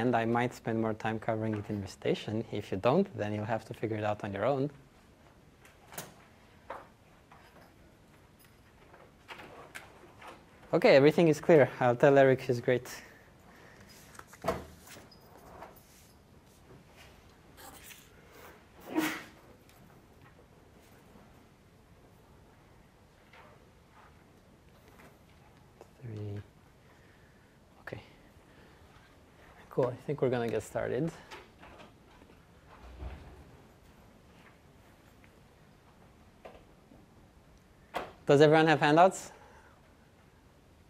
and I might spend more time covering it in recitation. If you don't, then you'll have to figure it out on your own. Okay, everything is clear. I'll tell Eric he's great. Three. Okay. Cool, I think we're gonna get started. Does everyone have handouts?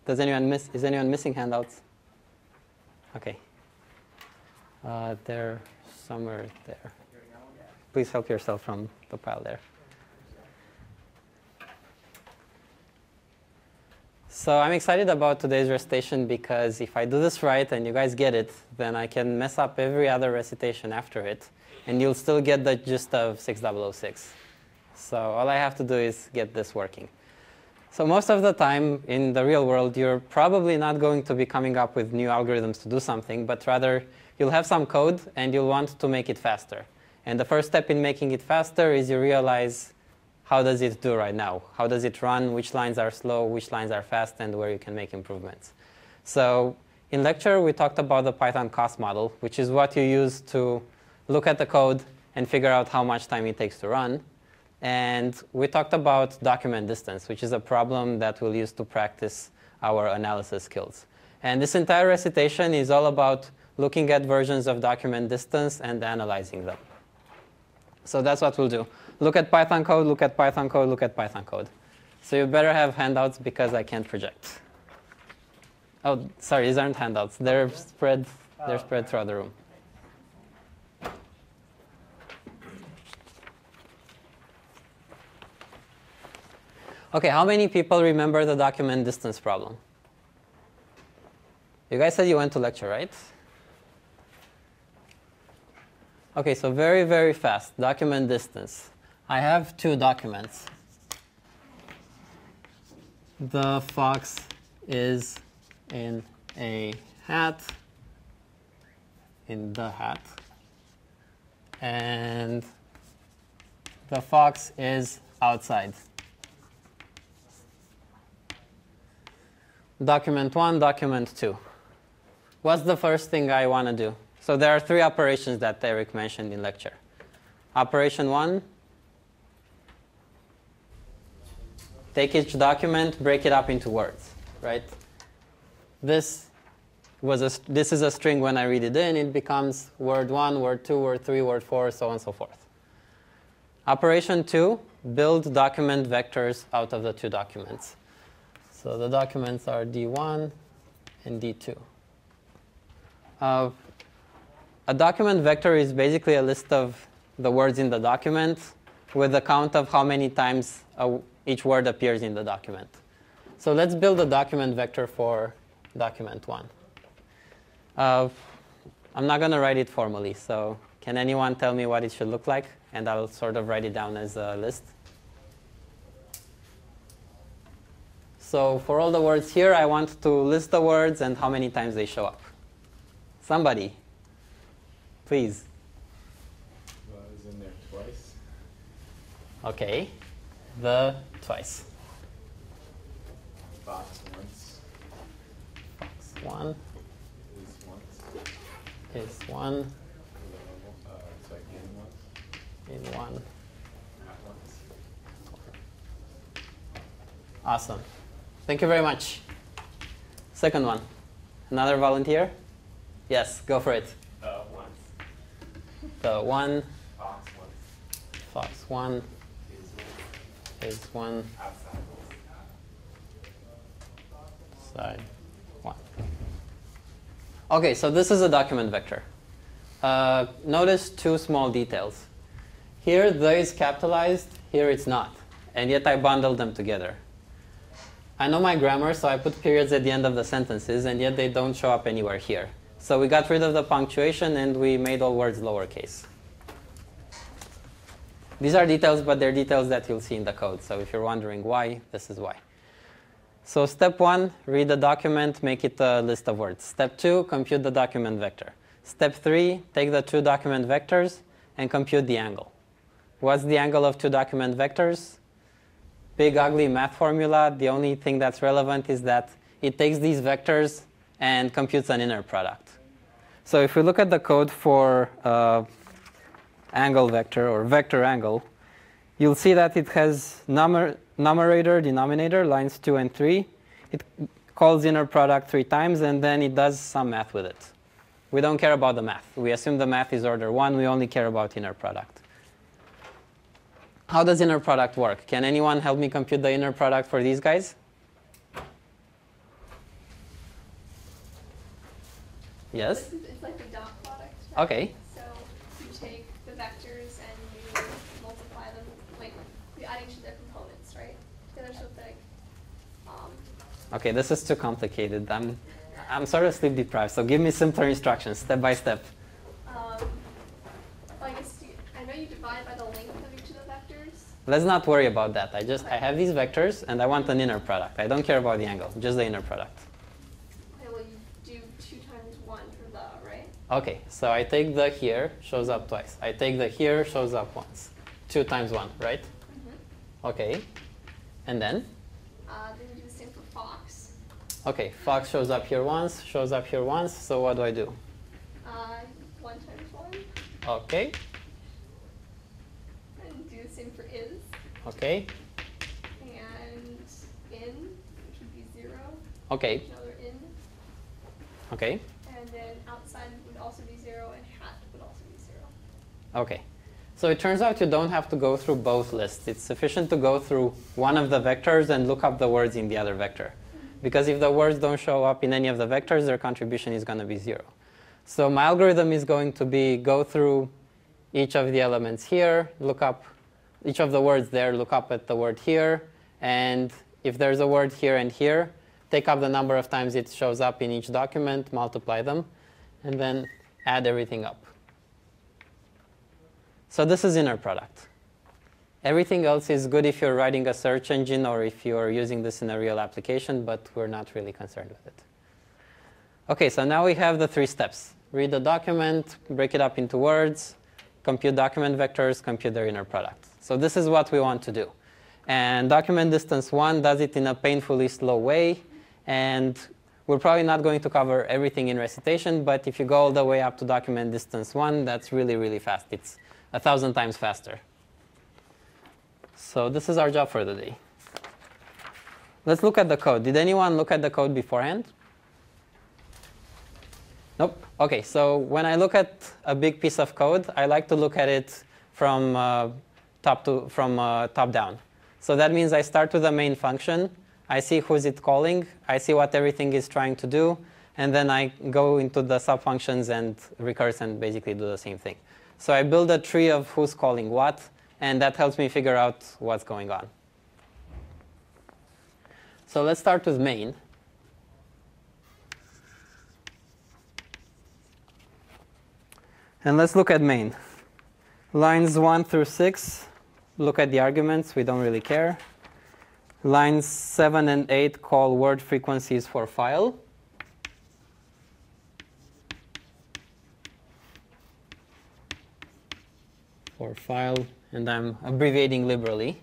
Does anyone miss? Is anyone missing handouts? Okay. Uh, they're somewhere there. Please help yourself from the pile there. So I'm excited about today's recitation because if I do this right and you guys get it, then I can mess up every other recitation after it, and you'll still get the gist of 6006. So all I have to do is get this working. So most of the time in the real world, you're probably not going to be coming up with new algorithms to do something, but rather you'll have some code and you'll want to make it faster. And the first step in making it faster is you realize how does it do right now? How does it run? Which lines are slow? Which lines are fast? And where you can make improvements. So in lecture, we talked about the Python cost model, which is what you use to look at the code and figure out how much time it takes to run. And we talked about document distance, which is a problem that we'll use to practice our analysis skills. And this entire recitation is all about looking at versions of document distance and analyzing them. So that's what we'll do. Look at Python code, look at Python code, look at Python code. So you better have handouts because I can't project. Oh, sorry, these aren't handouts. They're spread, they're spread throughout the room. Okay, how many people remember the document distance problem? You guys said you went to lecture, right? Okay, so very, very fast. Document distance. I have two documents. The fox is in a hat, in the hat, and the fox is outside. Document 1, document 2. What's the first thing I want to do? So there are three operations that Eric mentioned in lecture. Operation 1, take each document, break it up into words, right? This, was a, this is a string when I read it in, it becomes word 1, word 2, word 3, word 4, so on and so forth. Operation 2, build document vectors out of the two documents. So the documents are D1 and D2. Uh, a document vector is basically a list of the words in the document with a count of how many times each word appears in the document. So let's build a document vector for document 1. Uh, I'm not going to write it formally, so can anyone tell me what it should look like? And I'll sort of write it down as a list. So for all the words here, I want to list the words and how many times they show up. Somebody, please. Well, is in there twice. Okay, the twice. Fox once. Fox one Is once. is one Uh, in one. Awesome. Thank you very much. Second one. Another volunteer? Yes, go for it. Uh, once. The one, Fox once. fox one Is one side one. Okay, so this is a document vector. Uh, notice two small details. Here, the is capitalized, here it's not. And yet I bundled them together. I know my grammar, so I put periods at the end of the sentences, and yet they don't show up anywhere here. So we got rid of the punctuation and we made all words lowercase. These are details, but they're details that you'll see in the code. So if you're wondering why, this is why. So step one, read the document, make it a list of words. Step two, compute the document vector. Step three, take the two document vectors and compute the angle. What's the angle of two document vectors? Big ugly math formula. The only thing that's relevant is that it takes these vectors and computes an inner product. So if we look at the code for uh, angle vector or vector angle, you'll see that it has numer numerator, denominator, lines 2 and 3. It calls inner product three times, and then it does some math with it. We don't care about the math. We assume the math is order 1. We only care about inner product. How does inner product work? Can anyone help me compute the inner product for these guys? Yes? It's like a dot product. Okay. So you take the vectors and you multiply them, like you add each of their components, right? Together so it's like, um, Okay, this is too complicated. I'm, I'm sort of sleep deprived, so give me simpler instructions, step by step. um, well, I guess you, I know you divide by the length of each of the vectors. Let's not worry about that. I just I have these vectors and I want an inner product. I don't care about the angle, just the inner product. Okay, well you do two times one for the, right? Okay, so I take the here, shows up twice. I take the here, shows up once. Two times one, right? Mm-hmm. Okay. And then? Uh, then you do the same for Fox. Okay, Fox shows up here once, shows up here once, so what do I do? Uh, one times one. Okay, And do the same for is. okay, And in, which would be zero. okay, Another in. okay, And then outside would also be zero, and hat would also be zero. okay. So it turns out you don't have to go through both lists. It's sufficient to go through one of the vectors and look up the words in the other vector. Because if the words don't show up in any of the vectors, their contribution is going to be zero. So my algorithm is going to be go through each of the elements here, look up each of the words there, look up at the word here, and if there's a word here and here, take up the number of times it shows up in each document, multiply them, and then add everything up. So this is inner product. Everything else is good if you're writing a search engine or if you're using this in a real application, but we're not really concerned with it. Okay, so now we have the three steps. Read the document, break it up into words, compute document vectors, compute their inner product. So this is what we want to do. And document distance 1 does it in a painfully slow way. And we're probably not going to cover everything in recitation, but if you go all the way up to document distance 1, that's really, really fast. It's a thousand times faster. So this is our job for the day. Let's look at the code. Did anyone look at the code beforehand? Nope. Okay, so when I look at a big piece of code, I like to look at it from uh, top to from uh, top down. So that means I start with the main function. I see who's it calling. I see what everything is trying to do, and then I go into the subfunctions and recurse and basically do the same thing. So I build a tree of who's calling what, and that helps me figure out what's going on. So let's start with main. And let's look at main. Lines 1 through 6, look at the arguments, we don't really care. Lines 7 and 8 call word frequencies for file. For file, and I'm abbreviating liberally.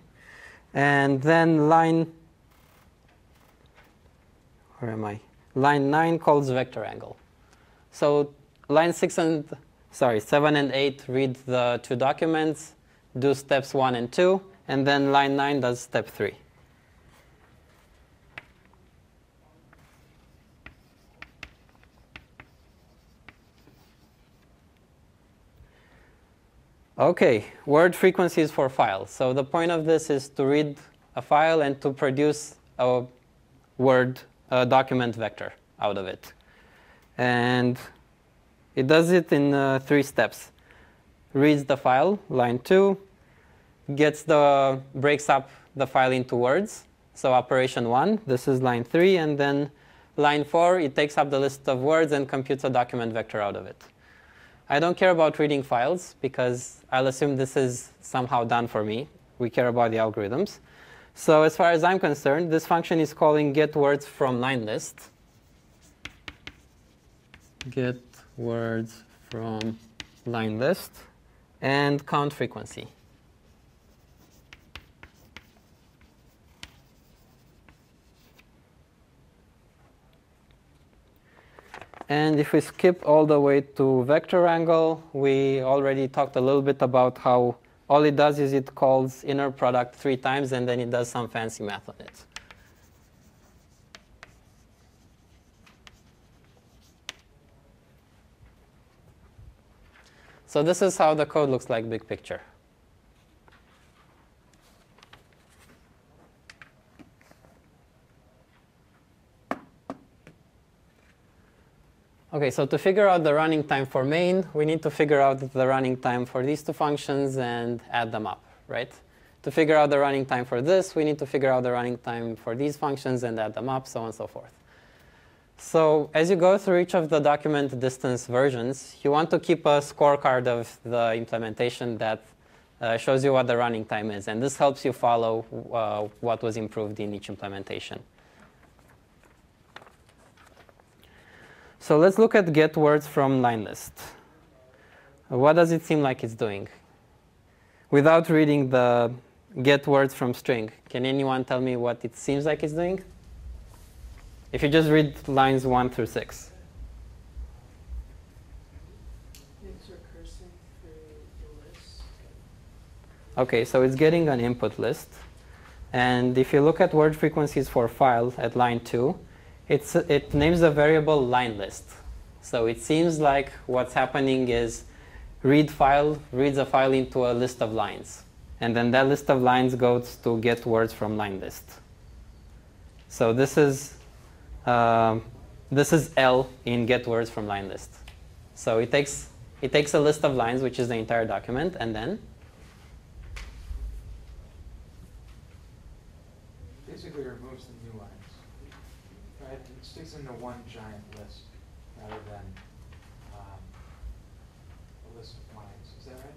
And then line, where am I? Line 9 calls vector angle. So line 6 and sorry, 7 and 8 read the two documents, do steps 1 and 2, and then line 9 does step 3. Okay, word frequencies for files. So the point of this is to read a file and to produce a word a document vector out of it. And it does it in uh, three steps. Reads the file, line 2, gets the breaks up the file into words. So operation 1, this is line 3, and then line 4, it takes up the list of words and computes a document vector out of it. I don't care about reading files because I'll assume this is somehow done for me. We care about the algorithms. So as far as I'm concerned, this function is calling get words from line list. Get words from line list and count frequency. And if we skip all the way to vector angle, we already talked a little bit about how all it does is it calls inner product three times and then it does some fancy math on it. So this is how the code looks like big picture. Okay, so to figure out the running time for main, we need to figure out the running time for these two functions and add them up, right? To figure out the running time for this, we need to figure out the running time for these functions and add them up, so on and so forth. So as you go through each of the document distance versions, you want to keep a scorecard of the implementation that uh, shows you what the running time is. And this helps you follow uh, what was improved in each implementation. So let's look at get words from line list. What does it seem like it's doing? Without reading the get words from string, can anyone tell me what it seems like it's doing? If you just read lines 1 through 6. It's recursing the list. Okay, so it's getting an input list. And if you look at word frequencies for file at line 2, it's, it names the variable line list. So it seems like what's happening is read file reads a file into a list of lines. And then that list of lines goes to get words from line list. So this is, uh, this is L in get words from line list. So it takes, it takes a list of lines, which is the entire document, and then Basically removes the new lines. Right? It sticks into one giant list rather than um, a list of lines. Is that right?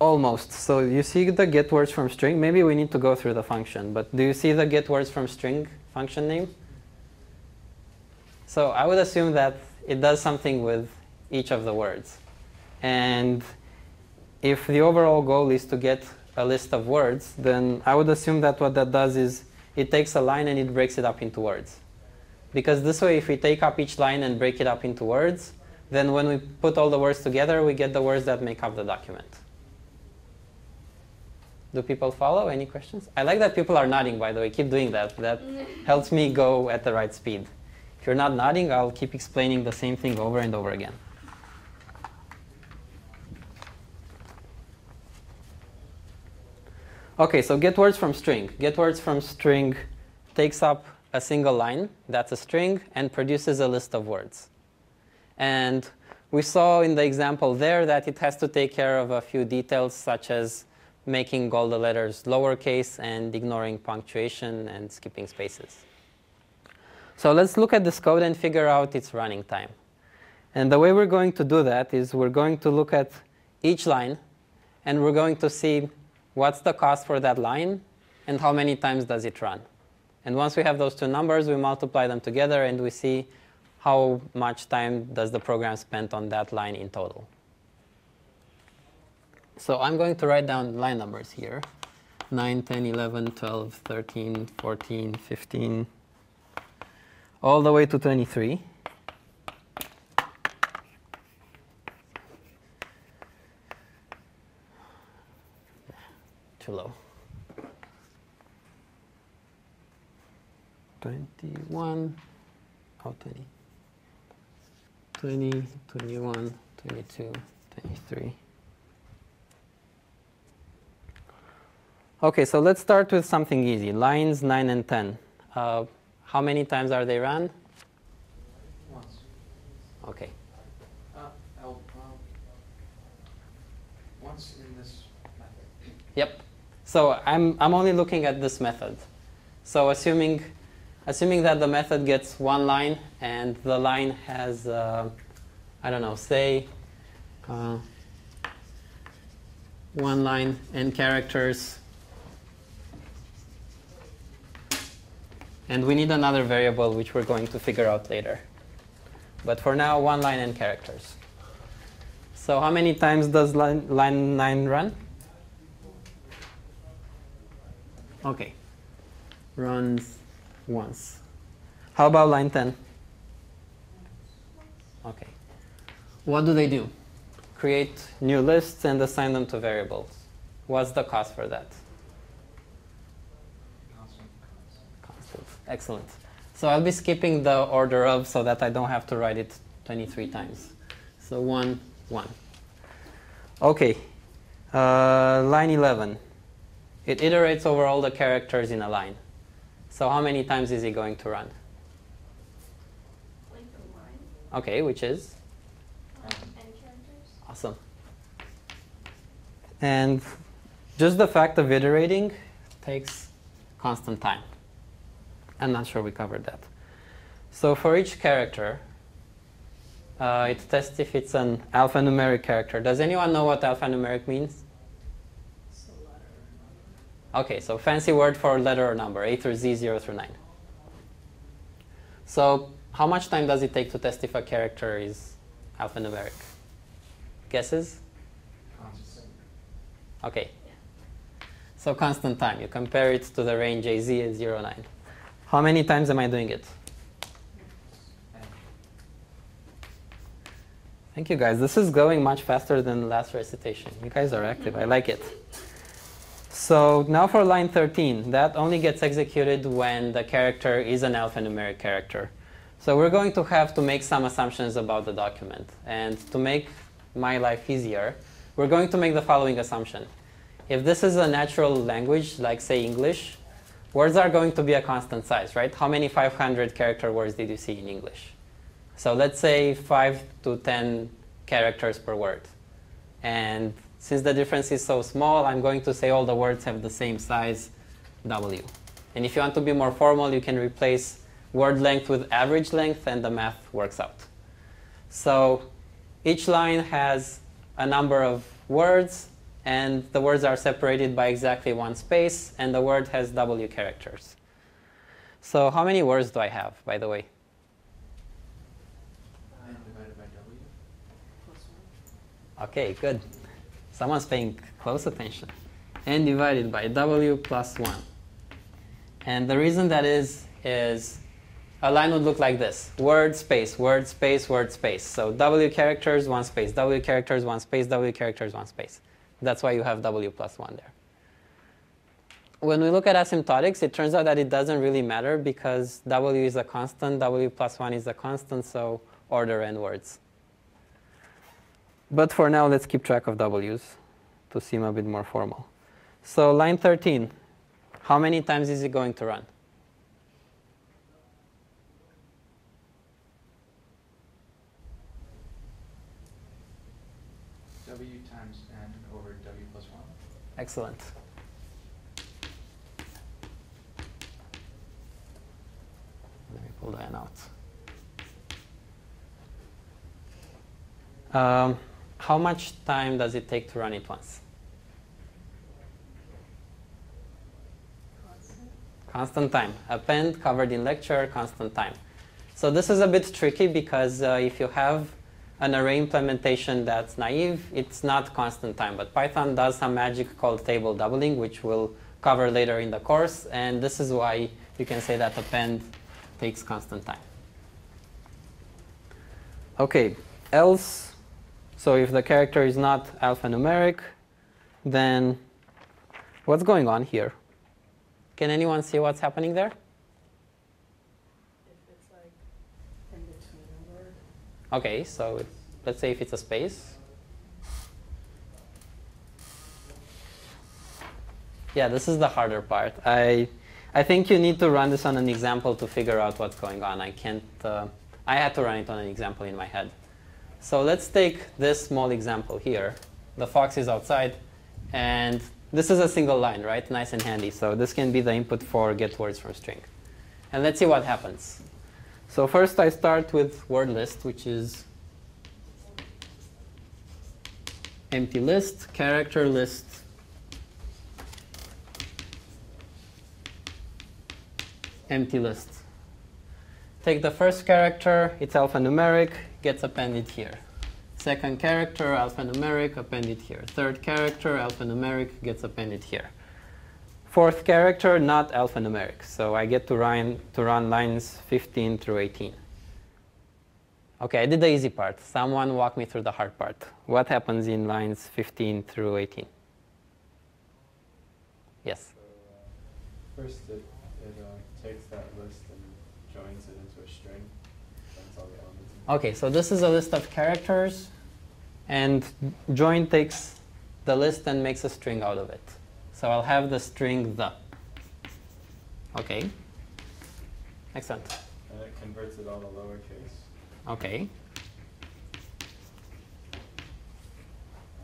Almost. So you see the get words from string. Maybe we need to go through the function, but do you see the get words from string function name? So I would assume that it does something with each of the words. And if the overall goal is to get a list of words, then I would assume that what that does is it takes a line and it breaks it up into words. Because this way, if we take up each line and break it up into words, then when we put all the words together, we get the words that make up the document. Do people follow? Any questions? I like that people are nodding, by the way. Keep doing that. That helps me go at the right speed. If you're not nodding, I'll keep explaining the same thing over and over again. Okay, so get words from string. Get words from string takes up a single line, that's a string, and produces a list of words. And we saw in the example there that it has to take care of a few details, such as making all the letters lowercase and ignoring punctuation and skipping spaces. So let's look at this code and figure out its running time. And the way we're going to do that is we're going to look at each line, and we're going to see what's the cost for that line and how many times does it run. And once we have those two numbers, we multiply them together and we see how much time does the program spend on that line in total. So I'm going to write down line numbers here. 9, 10, 11, 12, 13, 14, 15, all the way to 23. Too low. 21, oh, 20. 20, 21, 22, 23. Okay, so let's start with something easy. Lines 9 and 10. Uh, how many times are they run? Once. Okay. Uh, um, once in this method. Yep. So I'm, I'm only looking at this method. So assuming, assuming that the method gets one line and the line has, uh, I don't know, say uh, one line and characters. And we need another variable which we're going to figure out later. But for now, one line and characters. So how many times does line, line 9 run? Okay. Runs once. How about line 10? Okay. What do they do? Create new lists and assign them to variables. What's the cost for that? Constant, constant. Constant. Excellent. So I'll be skipping the order of so that I don't have to write it 23 times. So 1, 1. Okay. Uh, line 11. It iterates over all the characters in a line. So how many times is it going to run? Length of line, Okay, which is? um, characters. Awesome. And just the fact of iterating takes constant time. I'm not sure we covered that. So for each character, uh, it tests if it's an alphanumeric character. Does anyone know what alphanumeric means? Okay, so fancy word for letter or number, A through Z, 0 through 9. So how much time does it take to test if a character is alphanumeric? Guesses? Okay. So constant time. You compare it to the range AZ at 0, 9. How many times am I doing it? Thank you guys. This is going much faster than last recitation. You guys are active. I like it. So now for line 13, that only gets executed when the character is an alphanumeric character. So we're going to have to make some assumptions about the document. And to make my life easier, we're going to make the following assumption. If this is a natural language, like say English, words are going to be a constant size, right? How many 500 character words did you see in English? So let's say 5 to 10 characters per word. And since the difference is so small, I'm going to say all the words have the same size, W. And if you want to be more formal, you can replace word length with average length, and the math works out. So each line has a number of words, and the words are separated by exactly one space, and the word has W characters. So how many words do I have, by the way? n divided by w. Okay, good. Someone's paying close attention. n divided by w plus 1. And the reason that is, is a line would look like this. Word, space, word, space, word, space. So w characters, one space, w characters, one space, w characters, one space. That's why you have w plus 1 there. When we look at asymptotics, it turns out that it doesn't really matter because w is a constant, w plus 1 is a constant, so order n words. But for now, let's keep track of W's to seem a bit more formal. So line 13, how many times is it going to run? w times n over w plus 1. Excellent. Let me pull that out. Um, how much time does it take to run it once? Constant time. Append covered in lecture, constant time. So this is a bit tricky because uh, if you have an array implementation that's naive, it's not constant time. But Python does some magic called table doubling, which we'll cover later in the course. And this is why you can say that append takes constant time. Okay, else, so if the character is not alphanumeric, then what's going on here? Can anyone see what's happening there? If it's like in between a word. Okay, so let's say if it's a space. Yeah, this is the harder part. I, I think you need to run this on an example to figure out what's going on. I can't, uh, I had to run it on an example in my head. So let's take this small example here. The fox is outside, and this is a single line, right? Nice and handy. So this can be the input for get words from string. And let's see what happens. So first I start with word list, which is empty list, character list, empty list. Take the first character, it's alphanumeric, gets appended here. Second character, alphanumeric, appended here. Third character, alphanumeric, gets appended here. Fourth character, not alphanumeric. So I get to run, to run lines 15 through 18. Okay, I did the easy part. Someone walk me through the hard part. What happens in lines 15 through 18? Yes. So, uh, first it, it uh, takes that list and joins it into a string. That's all the elements. Okay, so this is a list of characters, and join takes the list and makes a string out of it. So I'll have the string the. Okay. Excellent. And it converts it all to lowercase. Okay.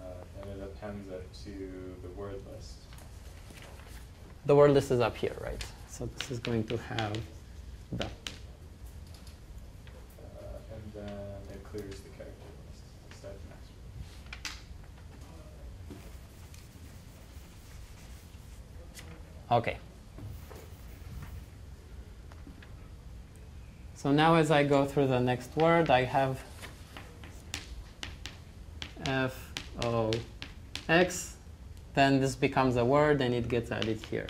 Uh, and it appends it to the word list. The word list is up here, right? So this is going to have the. Uh, and then it clears the character list. Start the next one. Okay. So now as I go through the next word, I have F O X, then this becomes a word and it gets added here.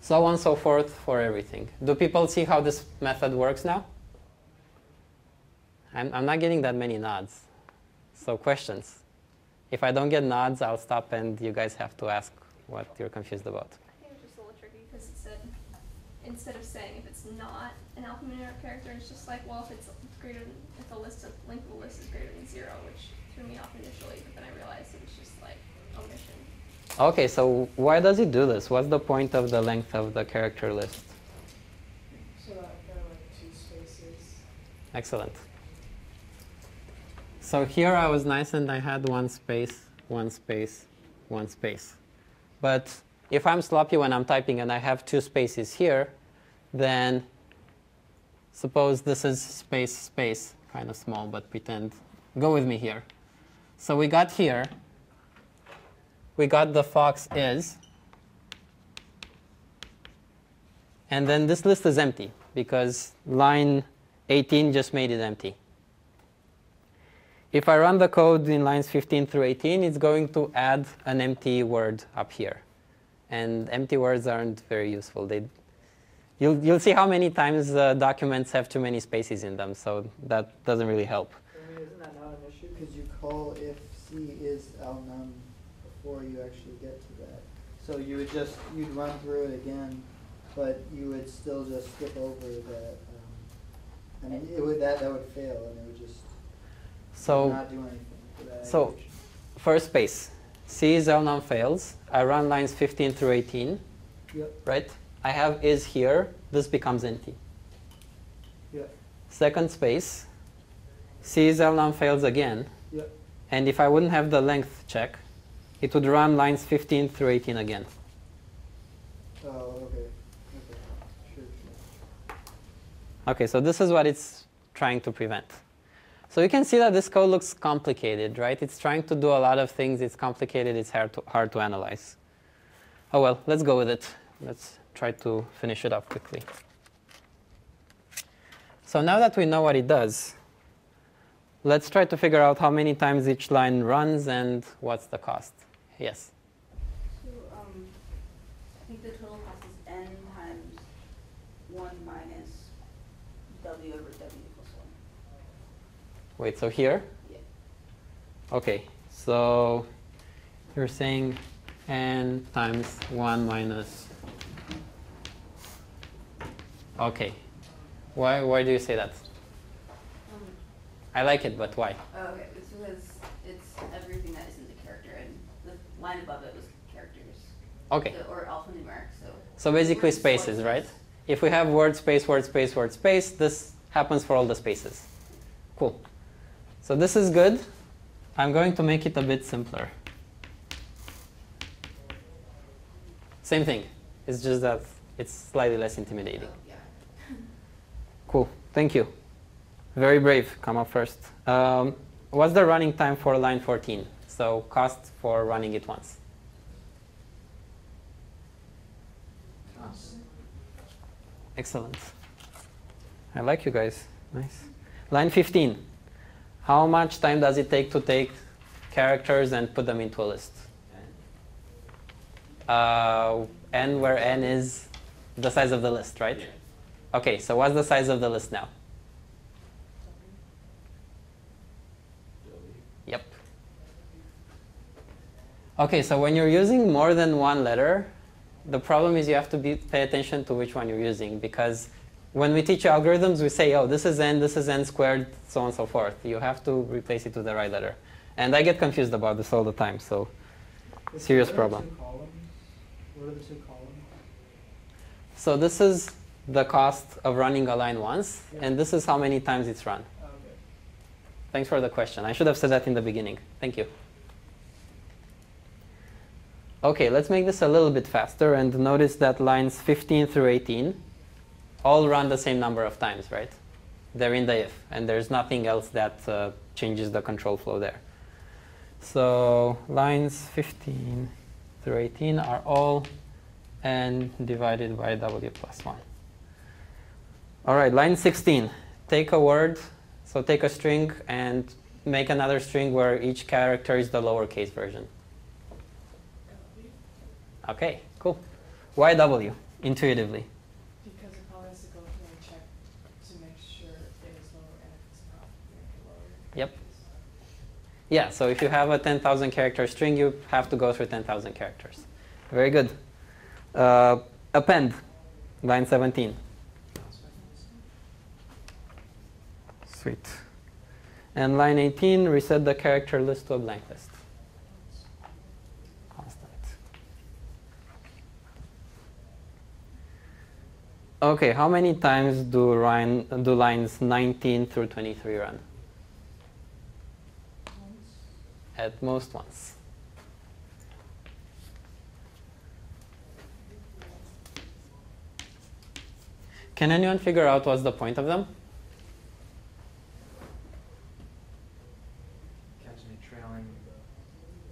So on and so forth for everything. Do people see how this method works now? I'm, I'm not getting that many nods. So questions. If I don't get nods, I'll stop and you guys have to ask what you're confused about. I think it was just a little tricky because it said instead of saying if it's not an alphanumeric character, it's just like well if it's greater than if the list of length of the list is greater than zero, which threw me off initially, but then I realized it was just like omission. Okay, so why does it do this? What's the point of the length of the character list? So I've got like two spaces. Excellent. So here I was nice and I had one space, one space, one space. But if I'm sloppy when I'm typing and I have two spaces here, then suppose this is space, space, kind of small, but pretend. Go with me here. So we got here, we got the fox is, and then this list is empty because line 18 just made it empty. If I run the code in lines 15 through 18, it's going to add an empty word up here. And empty words aren't very useful. They, you'll, you'll see how many times uh, documents have too many spaces in them, so that doesn't really help. I mean, isn't that not an issue? Because you call if C is alnum before you actually get to that. So you would just, you'd run through it again, but you would still just skip over that. Um, I mean, it would, that, that would fail and it would just So not do for that. so- first space, C is L fails. I run lines 15 through 18, Yep, right? I have is here. This becomes empty. yep, Second space, C is L fails again. yep. And if I wouldn't have the length check, it would run lines 15 through 18 again. Oh, okay, okay, sure. Okay, so this is what it's trying to prevent. So you can see that this code looks complicated, right? It's trying to do a lot of things. It's complicated. It's hard to, hard to analyze. Oh well, let's go with it. Let's try to finish it up quickly. So now that we know what it does, let's try to figure out how many times each line runs and what's the cost. Yes. So, um, I think the total cost is n times one minus w over w plus one. Wait, so here? Yeah. Okay, so you're saying n times 1 minus. Okay. Why, why do you say that? Um, I like it, but why? oh, okay, it's because it's everything that isn't a character, and the line above it was characters. Okay. So- Or alphanumeric, so. So basically We're just one spaces, right? If we have word space, word space, word space, this happens for all the spaces. Cool. So this is good. I'm going to make it a bit simpler. Same thing. It's just that it's slightly less intimidating. Yeah. Cool. Thank you. Very brave. Come up first. Um, what's the running time for line 14? So cost for running it once. Excellent. I like you guys. Nice. Line 15. How much time does it take to take characters and put them into a list? Uh, n where n is the size of the list, right? Okay, so what's the size of the list now? Yep. Okay, so when you're using more than one letter, the problem is you have to be, pay attention to which one you're using because when we teach algorithms, we say, oh, this is n, this is n squared, so on and so forth. You have to replace it with the right letter. And I get confused about this all the time, so serious What are the problem. What are the two columns? So this is the cost of running a line once, Yeah. and this is how many times it's run. Oh, okay. Thanks for the question. I should have said that in the beginning. Thank you. Okay, let's make this a little bit faster and notice that lines 15 through 18 all run the same number of times, right? They're in the if, and there's nothing else that uh, changes the control flow there. So lines 15 through 18 are all n divided by w plus 1. All right, line 16. Take a word, so take a string and make another string where each character is the lowercase version. Okay, cool. Why W, intuitively? Because it probably has to go through and check to make sure it is lower, and if it's not, make it lower. Yep. Yeah, so if you have a 10,000 character string, you have to go through 10,000 characters. Very good. Uh, append, line 17. Sweet. And line 18, reset the character list to a blank list. Constant. Okay, how many times do, line, do lines 19 through 23 run? At most once. Can anyone figure out what's the point of them? Catch any trailing.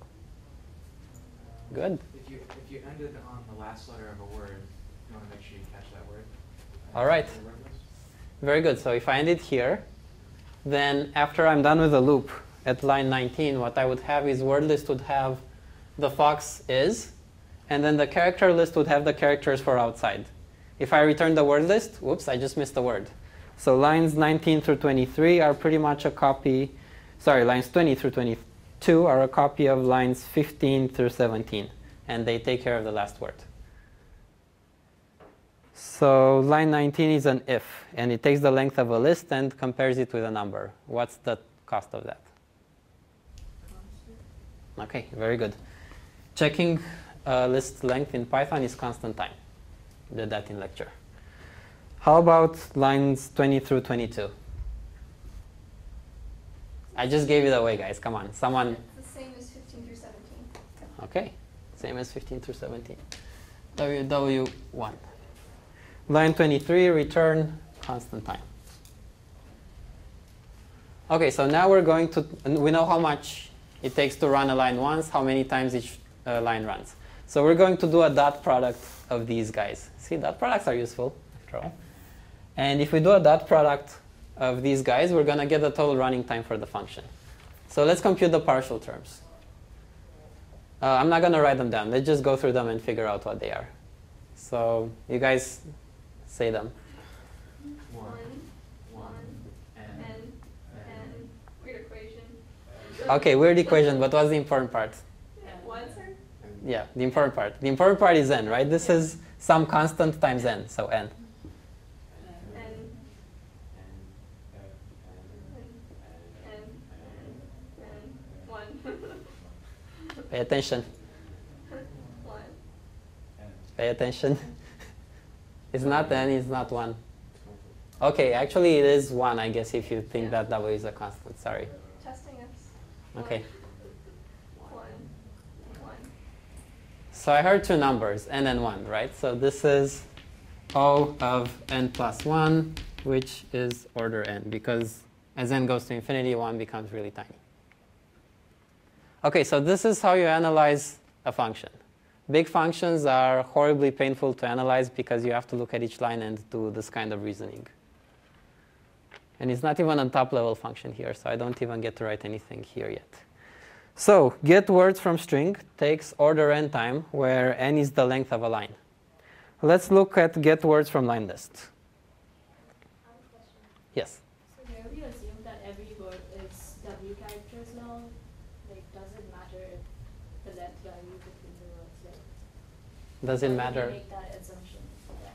Uh, good. If you, if you ended on the last letter of a word, you want to make sure you catch that word. Uh, All right. The word list. Very good. So if I end it here, then after I'm done with the loop at line 19, what I would have is word list would have the fox is, and then the character list would have the characters for outside. If I return the word list, whoops, I just missed a word. So lines 19 through 23 are pretty much a copy, sorry, lines 20 through 22 are a copy of lines 15 through 17, and they take care of the last word. So line 19 is an if, and it takes the length of a list and compares it with a number. What's the cost of that? Okay, very good. Checking uh, list length in Python is constant time. Did that in lecture. How about lines 20 through 22? I just gave it away, guys. Come on, someone. It's the same as 15 through 17. Okay, same as 15 through 17. WW1. Line 23, return constant time. Okay, so now we're going to, we know how much it takes to run a line once, how many times each uh, line runs. So we're going to do a dot product of these guys. See, dot products are useful, after all. And if we do a dot product of these guys, we're going to get the total running time for the function. So let's compute the partial terms. Uh, I'm not going to write them down. Let's just go through them and figure out what they are. So you guys say them. One, one, N, n, n, weird equation. Okay, weird equation, but what's the important part? Yeah, the important part. The important part is n, right? This is some constant times n, so n. One. Pay attention. One. Pay attention. it's not n, it's not 1. Okay, actually it is 1, I guess, if you think that w is a constant. Sorry. Okay. So I heard two numbers, n and 1, right? So this is O of n plus 1, which is order n, because as n goes to infinity, 1 becomes really tiny. Okay, so this is how you analyze a function. Big functions are horribly painful to analyze because you have to look at each line and do this kind of reasoning. And it's not even a top level function here, so I don't even get to write anything here yet. So get words from string takes order n time, where n is the length of a line. Let's look at get words from line list. I have a question. Yes. So here we assume that every word is W characters long. Like, does it matter if the length value between the words? Like, Does it why would we matter? Make that assumption. Yeah.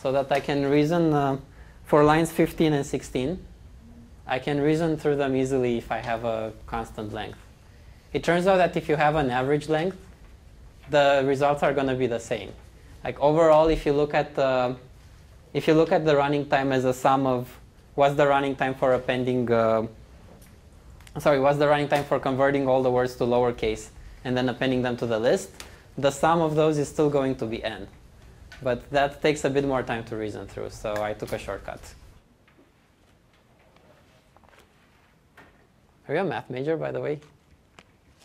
So that I can reason uh, for lines 15 and 16. I can reason through them easily if I have a constant length. It turns out that if you have an average length, the results are going to be the same. Like overall, if you look at the, if you look at the running time as a sum of what's the running time for appending, uh, sorry, what's the running time for converting all the words to lowercase and then appending them to the list, the sum of those is still going to be n. But that takes a bit more time to reason through, so I took a shortcut. Are you a math major, by the way?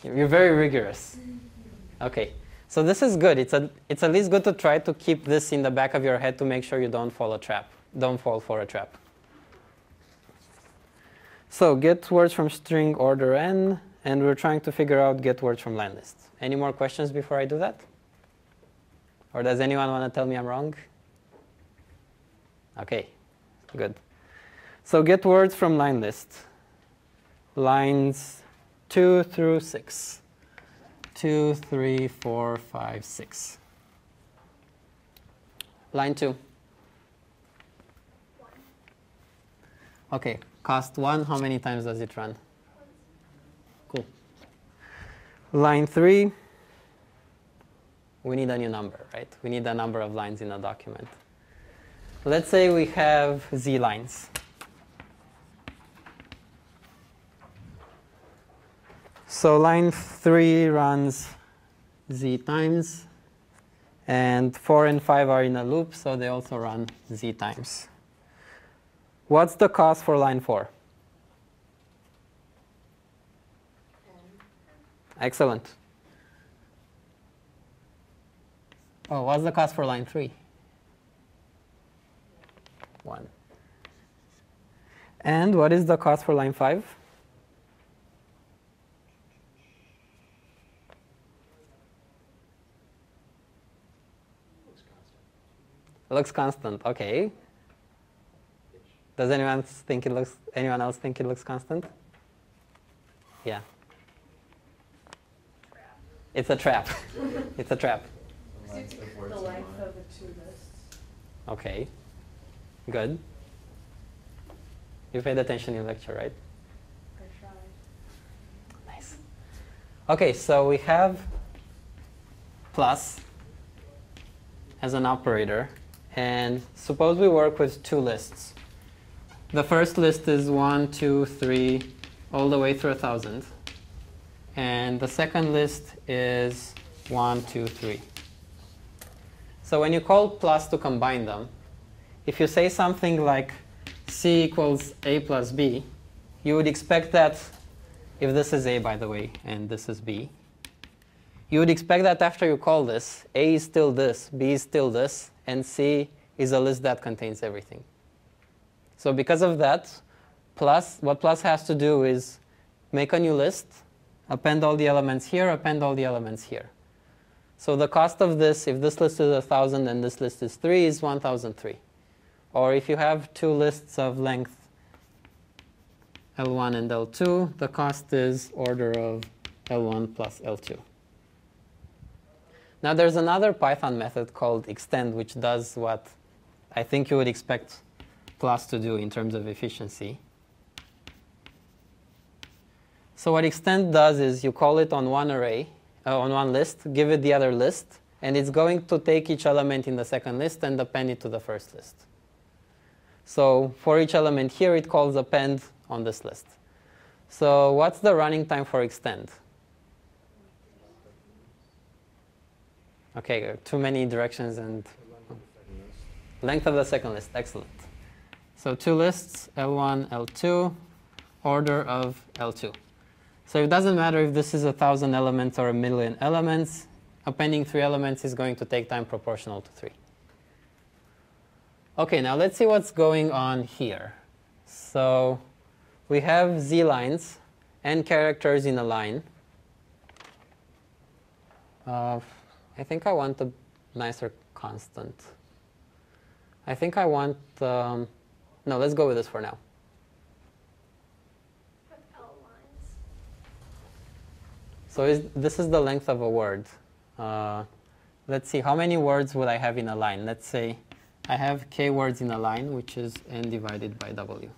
You're very rigorous. Okay, so this is good. It's, a, it's at least good to try to keep this in the back of your head to make sure you don't fall a trap. Don't fall for a trap. So get words from string order n, and we're trying to figure out get words from line list. Any more questions before I do that? Or does anyone want to tell me I'm wrong? Okay, good. So get words from line list. Lines 2 through 6. 2, 3, 4, 5, 6. Line 2. Okay, cost 1, how many times does it run? Cool. Line 3, we need a new number, right? We need a number of lines in a document. Let's say we have z lines. So line 3 runs z times, and 4 and 5 are in a loop, so they also run z times. What's the cost for line 4? Excellent. Oh, what's the cost for line 3? 1. And what is the cost for line 5? Looks constant. Okay. Does anyone think it looks? Anyone else think it looks constant? Yeah. It's a trap. it's a trap. The length of The length of the two lists. Okay. Good. You paid attention in lecture, right? I tried. Nice. Okay, so we have plus as an operator, and suppose we work with two lists. The first list is one, two, three, all the way through a thousand. And the second list is one, two, three. So when you call plus to combine them, if you say something like c equals a plus b, you would expect that if this is a, by the way, and this is b, you would expect that after you call this, a is still this, b is still this, and c is a list that contains everything. So because of that, plus, what plus has to do is make a new list, append all the elements here, append all the elements here. So the cost of this, if this list is 1,000 and this list is 3, is 1,003. Or if you have two lists of length L1 and L2, the cost is order of L1 plus L2. Now there's another Python method called extend, which does what I think you would expect plus to do in terms of efficiency. So what extend does is you call it on one array, uh, on one list, give it the other list, and it's going to take each element in the second list and append it to the first list. So for each element here, it calls append on this list. So what's the running time for extend? Okay, uh, too many directions and length of the second list. Excellent. So two lists, L1, L2, order of L2. So it doesn't matter if this is a thousand elements or a million elements. Appending three elements is going to take time proportional to three. Okay, now let's see what's going on here. So we have z lines and characters in a line. Uh, I think I want a nicer constant. I think I want, um, no, let's go with this for now. Have L lines. So is, this is the length of a word. Uh, let's see, how many words would I have in a line? Let's say I have k words in a line, which is n divided by w.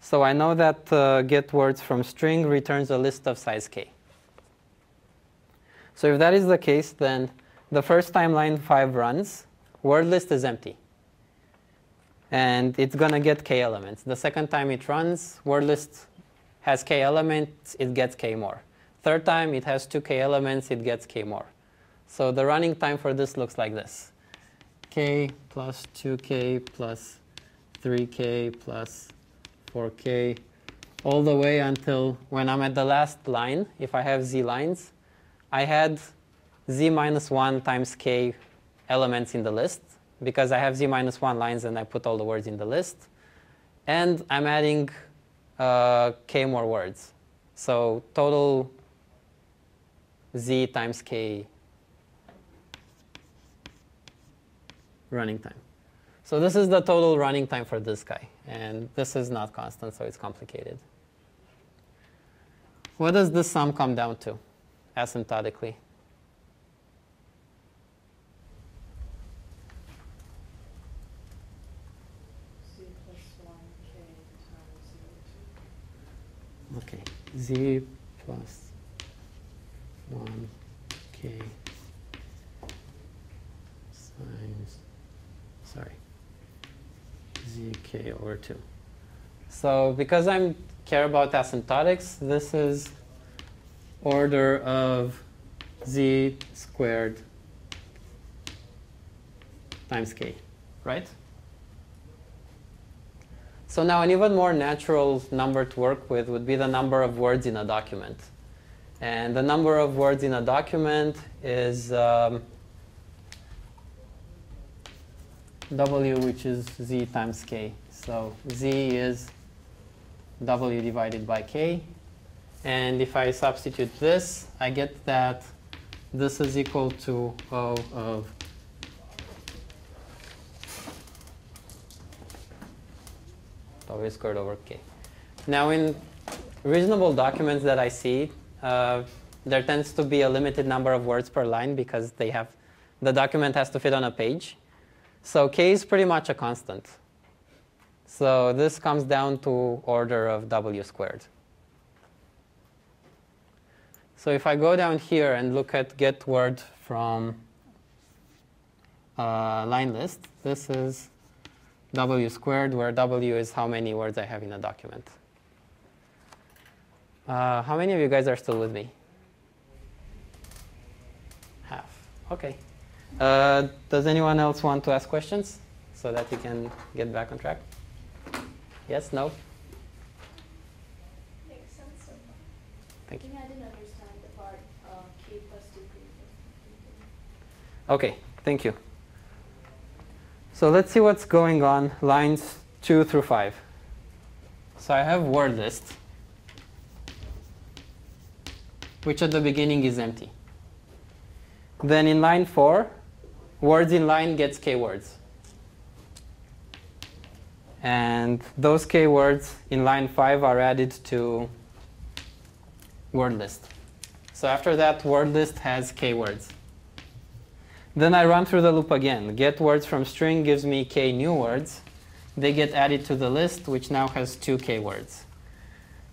So I know that uh, get words from string returns a list of size k. So if that is the case, then the first time line 5 runs, word list is empty. And it's going to get k elements. The second time it runs, word list has k elements, it gets k more. Third time, it has 2k elements, it gets k more. So the running time for this looks like this. k plus 2k plus 3k plus 4k all the way until when I'm at the last line, if I have z lines, I had z minus 1 times k elements in the list because I have z minus 1 lines and I put all the words in the list. And I'm adding uh, k more words. So total z times k running time. So this is the total running time for this guy. And this is not constant, so it's complicated. What does this sum come down to asymptotically? Z plus one K times zero two. Okay, z plus 1k times, sorry, zk over 2. So because I care about asymptotics, this is order of z squared times k, right? So now an even more natural number to work with would be the number of words in a document. And the number of words in a document is um, w, which is z times k. So z is w divided by k. And if I substitute this, I get that this is equal to O of w squared over k. Now in reasonable documents that I see, uh, there tends to be a limited number of words per line because they have the document has to fit on a page. So k is pretty much a constant. So this comes down to order of w squared. So if I go down here and look at get word from uh, line list, this is w squared, where w is how many words I have in a document. Uh, how many of you guys are still with me? Half. Okay. Uh, does anyone else want to ask questions so that we can get back on track? Yes? No? Makes sense so far. Thank you. I didn't understand the part, uh, k plus two k Okay, thank you. So let's see what's going on lines 2 through 5. So I have word list, which at the beginning is empty. Then in line 4, words in line gets k words. And those k words in line 5 are added to word list. So after that, word list has k words. Then I run through the loop again. Get words from string gives me k new words. They get added to the list, which now has 2k words.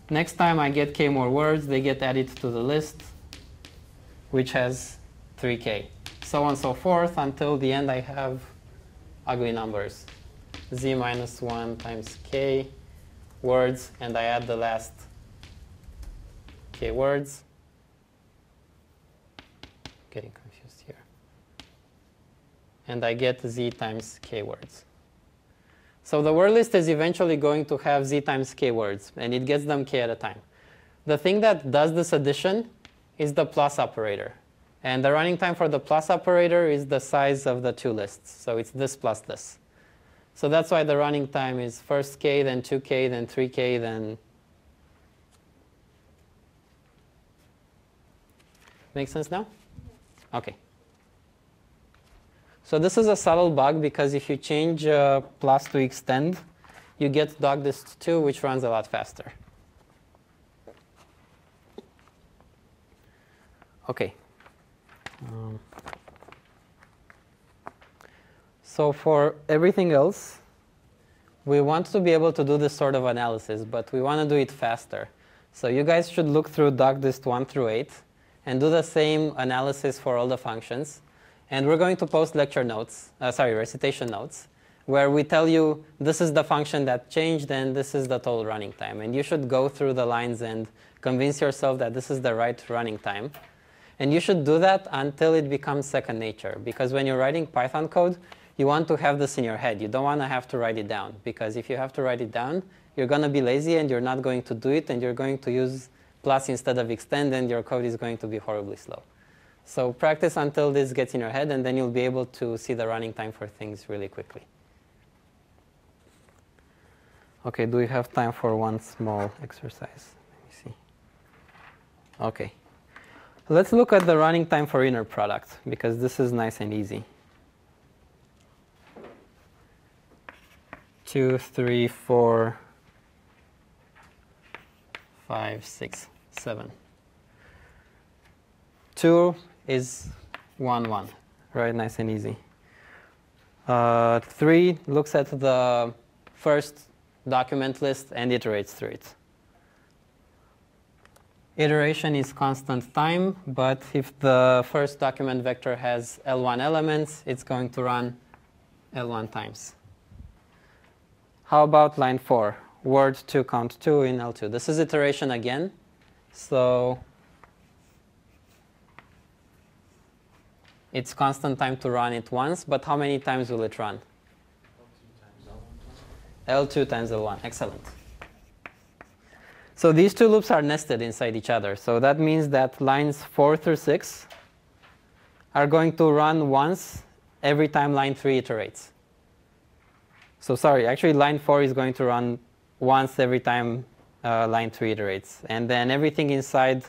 Next time I get k more words, they get added to the list, which has 3k. So on and so forth until the end I have ugly numbers. z minus 1 times k words, and I add the last k words. Here and I get z times k words. So the word list is eventually going to have z times k words, and it gets them k at a time. The thing that does this addition is the plus operator. And the running time for the plus operator is the size of the two lists. So it's this plus this. So that's why the running time is first k, then 2k, then 3k, then. Make sense now? Okay. So this is a subtle bug because if you change uh, plus to extend, you get docdist2, which runs a lot faster. Okay. Um, so for everything else, we want to be able to do this sort of analysis, but we want to do it faster. So you guys should look through docdist 1 through 8 and do the same analysis for all the functions. And we're going to post lecture notes, uh, sorry, recitation notes, where we tell you this is the function that changed and this is the total running time. And you should go through the lines and convince yourself that this is the right running time. And you should do that until it becomes second nature. Because when you're writing Python code, you want to have this in your head. You don't want to have to write it down. Because if you have to write it down, you're going to be lazy and you're not going to do it. And you're going to use plus instead of extend, and your code is going to be horribly slow. So practice until this gets in your head, and then you'll be able to see the running time for things really quickly. Okay, do we have time for one small exercise? Let me see. Okay. Let's look at the running time for inner product, because this is nice and easy. Two, three, four, five, six, seven. Two is one, one, right? Nice and easy. Uh, three looks at the first document list and iterates through it. Iteration is constant time, but if the first document vector has L1 elements, it's going to run L1 times. How about line 4? word 2 count 2 in L2. This is iteration again. So it's constant time to run it once, but how many times will it run? L2 times L1. Excellent. So these two loops are nested inside each other. So that means that lines 4 through 6 are going to run once every time line 3 iterates. So sorry, actually line 4 is going to run once every time uh, line 3 iterates. And then everything inside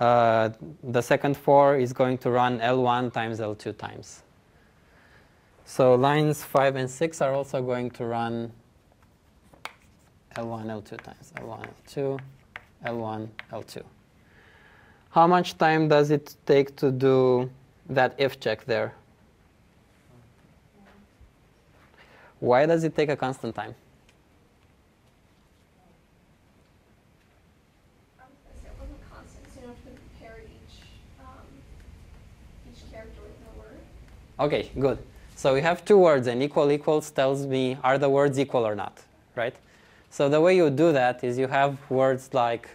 uh, the second 4 is going to run L1 times L2 times. So lines 5 and 6 are also going to run L1, L2 times L1, L2, L1, L2. How much time does it take to do that if check there? Why does it take a constant time? I was gonna say it wasn't constant, so you don't have to compare each, um, each character with a word. Okay, good. So we have two words, and equal equals tells me are the words equal or not, right? So the way you do that is you have words like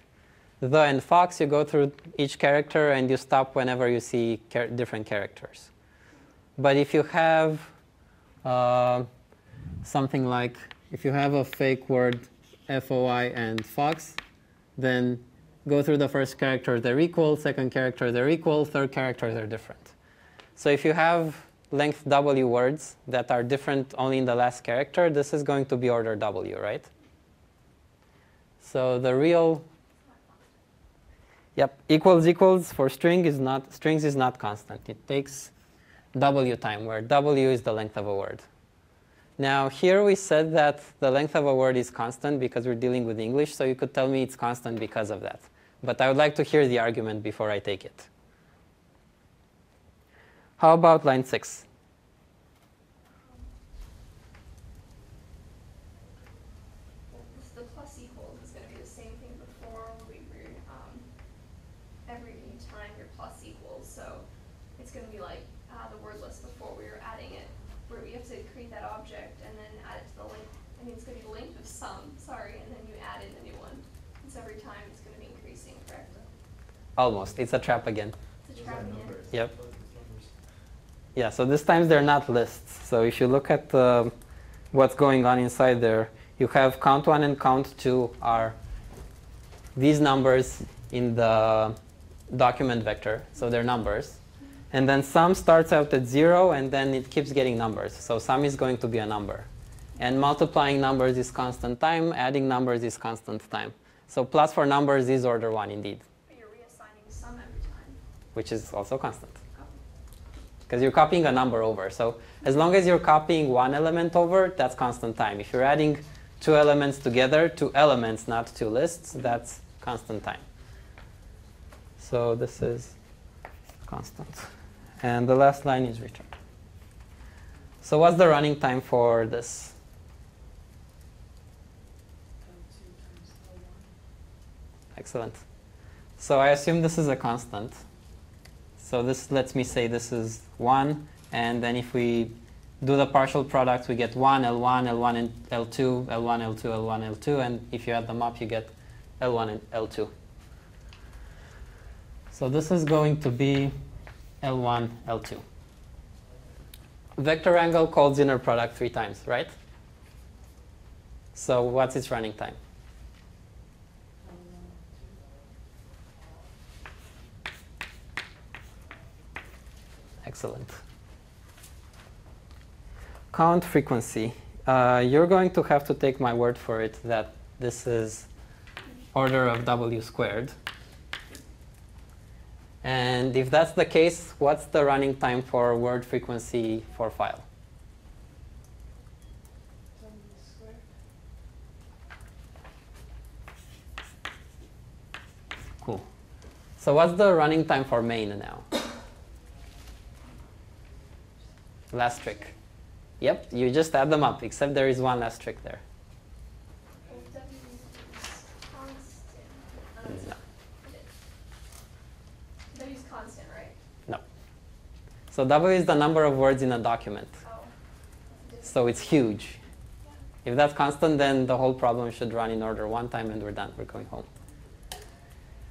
the and fox, you go through each character and you stop whenever you see char different characters. But if you have uh, something like, if you have a fake word FOI and fox, then go through the first character, they're equal, second character, they're equal, third character, they're different. So if you have length W words that are different only in the last character, this is going to be order W, right? So the real, yep, equals equals for string is not, strings is not constant. It takes W time, where W is the length of a word. Now here we said that the length of a word is constant because we're dealing with English, so you could tell me it's constant because of that. But I would like to hear the argument before I take it. How about line 6? The plus equals is gonna be the same thing before we were, um, every time your plus equals, so it's gonna be like, uh, the word list before we were adding it, where we have to create that object and then add it to the length, I mean, it's gonna be length of some, sorry, and then you add in the new one. And every time it's gonna be increasing, correct? Almost. It's a trap again. It's a trap again. Yep. Yeah, so this times they're not lists. So if you look at uh, what's going on inside there, you have count one and count two are these numbers in the document vector, so they're numbers. And then sum starts out at zero and then it keeps getting numbers. So sum is going to be a number. And multiplying numbers is constant time, adding numbers is constant time. So plus for numbers is order 1 indeed, But you're reassigning some every time. which is also constant. Because you're copying a number over. So as long as you're copying one element over, that's constant time. If you're adding two elements together, two elements, not two lists, that's constant time. So this is constant. And the last line is return. So what's the running time for this? Excellent. So I assume this is a constant. So this lets me say this is 1, and then if we do the partial product, we get 1, L1, L1, and L2, L1, L2, L1, L2, and if you add them up, you get L1 and L2. So this is going to be L1, L2. Vector angle calls inner product three times, right? So what's its running time? Excellent. Count frequency. Uh, you're going to have to take my word for it that this is order of w squared. And if that's the case, what's the running time for word frequency for file? Cool. So what's the running time for main now? Last trick. Yep, you just add them up, except there is one last trick there. W is constant. No. not. It is. W is constant, right? No. So W is the number of words in a document. Oh. So it's huge. Yeah. If that's constant, then the whole problem should run in order one time and we're done. We're going home.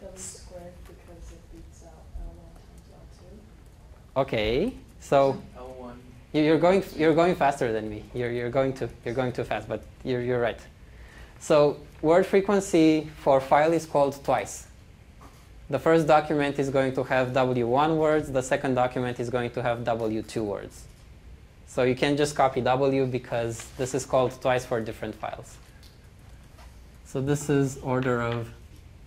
W squared because it beats out L one times L two. Okay. So L1. You're going you're going faster than me. You're you're going too you're going too fast, but you're you're right. So word frequency for file is called twice. The first document is going to have W1 words. The second document is going to have W2 words. So you can just copy W because this is called twice for different files. So this is order of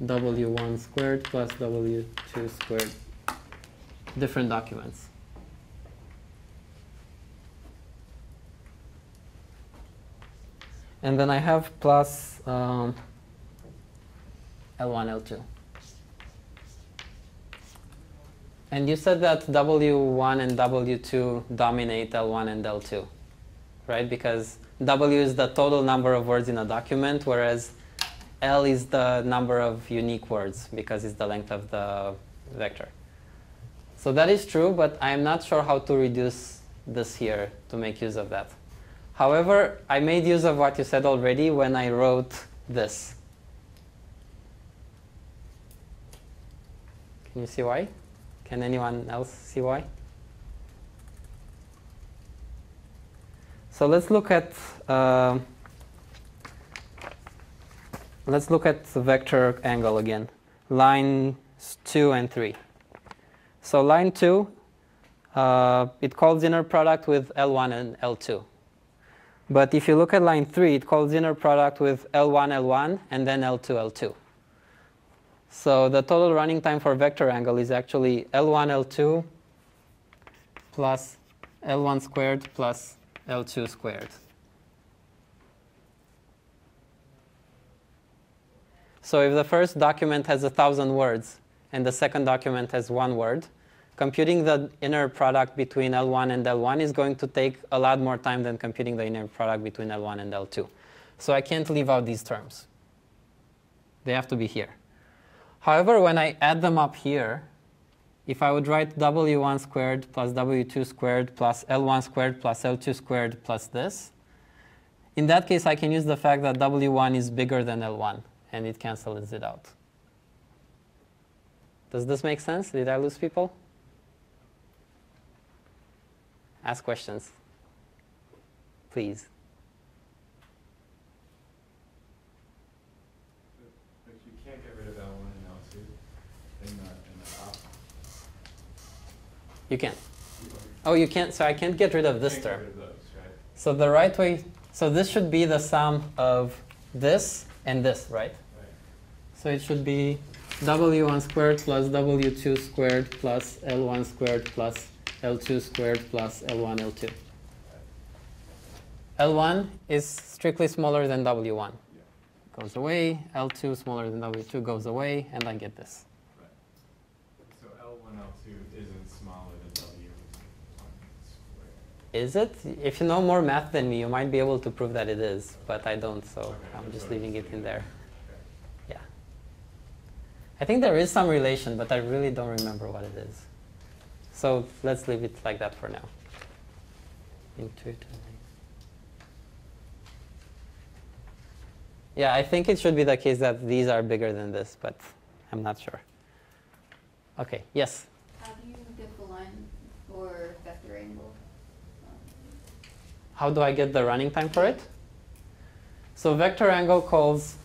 W1 squared plus W2 squared, different documents. And then I have plus um, L1, L2. And you said that W1 and W2 dominate L1 and L2, right? Because W is the total number of words in a document, whereas L is the number of unique words because it's the length of the vector. So that is true, but I'm not sure how to reduce this here to make use of that. However, I made use of what you said already when I wrote this. Can you see why? Can anyone else see why? So let's look at uh, let's look at the vector angle again. Lines two and three. So line two, uh, it calls inner product with L1 and L2. But if you look at line 3, it calls inner product with L1, L1, and then L2, L2. So the total running time for vector angle is actually L1, L2 plus L1 squared plus L2 squared. So if the first document has a thousand words and the second document has one word, computing the inner product between L1 and L1 is going to take a lot more time than computing the inner product between L1 and L2. So I can't leave out these terms. They have to be here. However, when I add them up here, if I would write W1 squared plus W2 squared plus L1 squared plus L2 squared plus this, in that case I can use the fact that W1 is bigger than L1 and it cancels it out. Does this make sense? Did I lose people? Ask questions. Please. You can't get rid of L1 and L2 in the, in the op. You can. Oh, you can't. So I can't get rid of this term. of those, right? So the right way. So this should be the sum of this and this, right? Right. So it should be w1 squared plus w2 squared plus l1 squared plus l2 squared plus l1 l2. L1 is strictly smaller than w1. Yeah. Goes away, L2 smaller than w2 goes away, and I get this. Right. So L one, L two isn't smaller than W one. Is it? If you know more math than me, you might be able to prove that it is, but I don't, so Okay, I'm just leaving it in there. Okay. Yeah. I think there is some relation, but I really don't remember what it is. So let's leave it like that for now. Intuitively. Yeah, I think it should be the case that these are bigger than this, but I'm not sure. Okay, yes? How do you get the line for vector angle? How do I get the running time for it? So vector angle calls,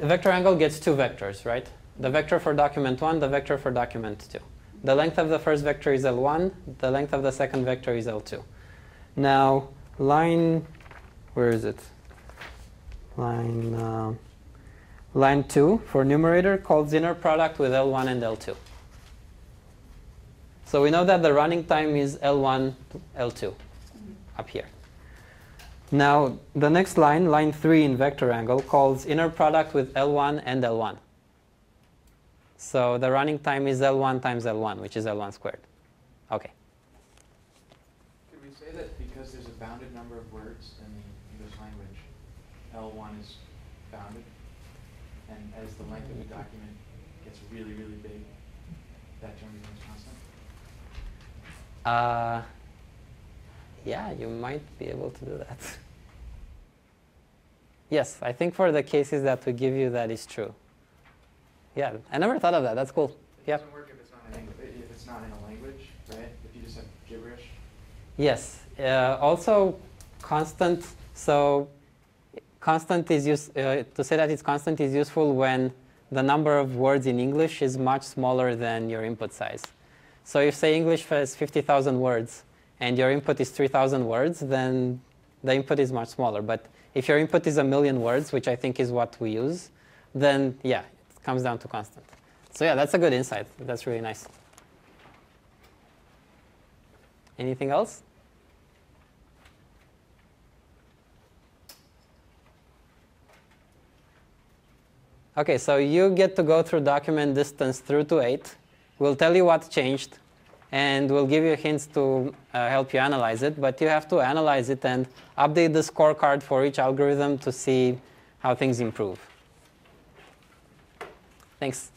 vector angle gets two vectors, right? The vector for document 1, the vector for document 2. The length of the first vector is L1, the length of the second vector is L2. Now, line, where is it? Line, uh, line 2 for numerator calls inner product with L1 and L2. So we know that the running time is L1, L2 up here. Now, the next line, line 3 in vector angle, calls inner product with L1 and L1. So the running time is L1 times L1, which is L1 squared. Okay. Can we say that because there's a bounded number of words in the English language, L one is bounded? And as the length of the document gets really, really big, that term becomes constant? Uh, yeah, you might be able to do that. yes, I think for the cases that we give you, that is true. Yeah, I never thought of that. That's cool. It doesn't work if it's not in, if it's not in a language, right? If you just have gibberish? Yes. Uh, also, constant. So, constant is use, uh, to say that it's constant is useful when the number of words in English is much smaller than your input size. So, if say English has 50,000 words and your input is 3,000 words, then the input is much smaller. But if your input is a million words, which I think is what we use, then yeah, comes down to constant. So yeah, that's a good insight. That's really nice. Anything else? Okay, so you get to go through document distance through to 8. We'll tell you what changed, and we'll give you hints to uh, help you analyze it, but you have to analyze it and update the scorecard for each algorithm to see how things improve. Thanks.